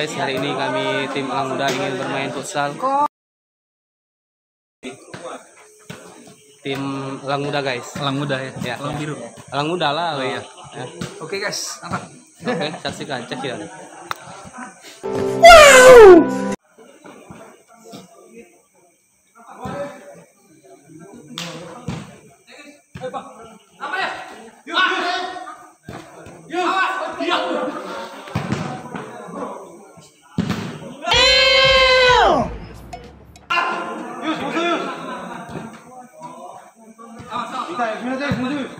guys, hari ini kami tim Elang Muda ingin bermain futsal. Tim Elang Muda guys. Elang muda ya, Ya. elang biru. Elang Muda lah. Oh, iya. Ya. Oke guys, apa? Oke, saksikan cek ya. 带，你看这红。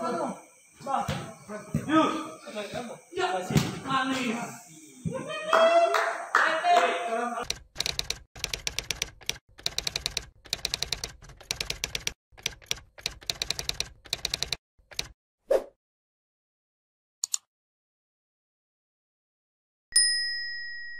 어.